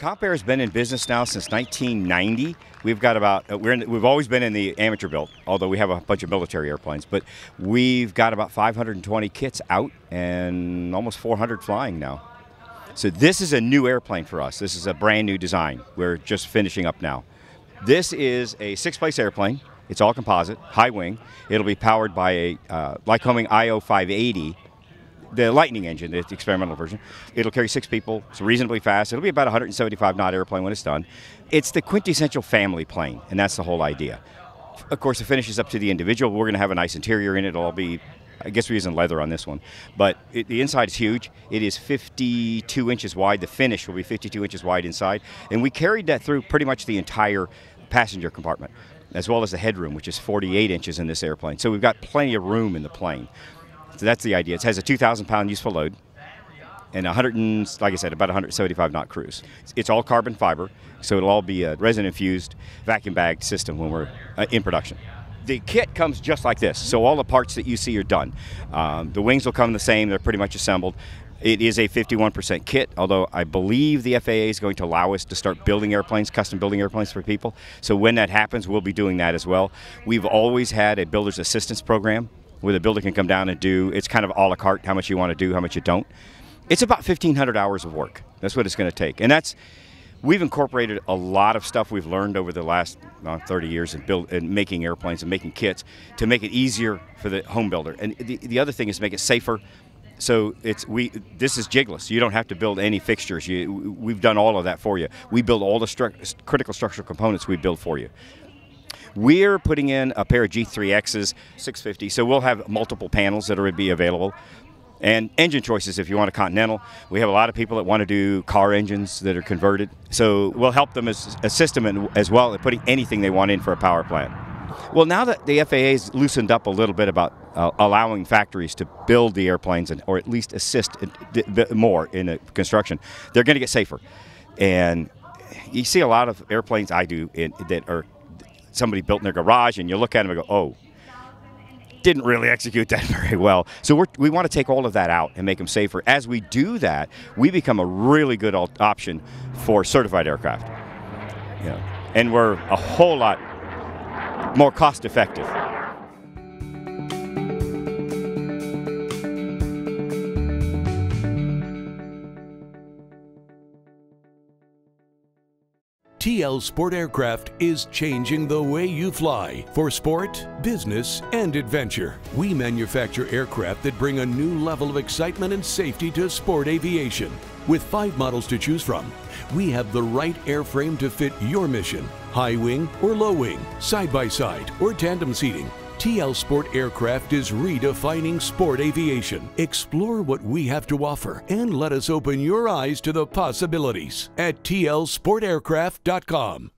CompAir has been in business now since 1990. We've got about uh, we're in, we've always been in the amateur built, although we have a bunch of military airplanes. But we've got about 520 kits out and almost 400 flying now. So this is a new airplane for us. This is a brand new design. We're just finishing up now. This is a six-place airplane. It's all composite, high wing. It'll be powered by a uh, Lycoming IO 580 the Lightning engine, the experimental version. It'll carry six people. It's reasonably fast. It'll be about 175 knot airplane when it's done. It's the quintessential family plane, and that's the whole idea. Of course, the finish is up to the individual. We're going to have a nice interior in it. It'll all be, I guess we're using leather on this one, but it, the inside is huge. It is 52 inches wide. The finish will be 52 inches wide inside, and we carried that through pretty much the entire passenger compartment, as well as the headroom, which is 48 inches in this airplane. So we've got plenty of room in the plane. So that's the idea. It has a 2,000 pound useful load and 100 and, like I said, about 175 knot cruise. It's all carbon fiber, so it'll all be a resin infused, vacuum bagged system when we're uh, in production. The kit comes just like this, so all the parts that you see are done. Um, the wings will come the same; they're pretty much assembled. It is a 51% kit, although I believe the FAA is going to allow us to start building airplanes, custom building airplanes for people. So when that happens, we'll be doing that as well. We've always had a builder's assistance program where the builder can come down and do. It's kind of a la carte, how much you want to do, how much you don't. It's about 1,500 hours of work. That's what it's going to take, and that's we've incorporated a lot of stuff we've learned over the last uh, 30 years in build in making airplanes and making kits to make it easier for the home builder. And the, the other thing is make it safer. So it's we. This is jigless. You don't have to build any fixtures. You, we've done all of that for you. We build all the stru critical structural components. We build for you. We're putting in a pair of G3Xs 650, so we'll have multiple panels that are be available. And engine choices if you want a Continental. We have a lot of people that want to do car engines that are converted. So we'll help them as, assist them in, as well at putting anything they want in for a power plant. Well, now that the FAA has loosened up a little bit about uh, allowing factories to build the airplanes and, or at least assist more in the construction, they're going to get safer. And you see a lot of airplanes I do in, that are somebody built in their garage, and you look at them and go, oh, didn't really execute that very well. So we want to take all of that out and make them safer. As we do that, we become a really good option for certified aircraft. And we're a whole lot more cost effective. TL Sport Aircraft is changing the way you fly for sport, business, and adventure. We manufacture aircraft that bring a new level of excitement and safety to sport aviation. With five models to choose from, we have the right airframe to fit your mission high wing or low wing, side by side, or tandem seating TL Sport Aircraft is redefining sport aviation. Explore what we have to offer and let us open your eyes to the possibilities at tlsportaircraft.com.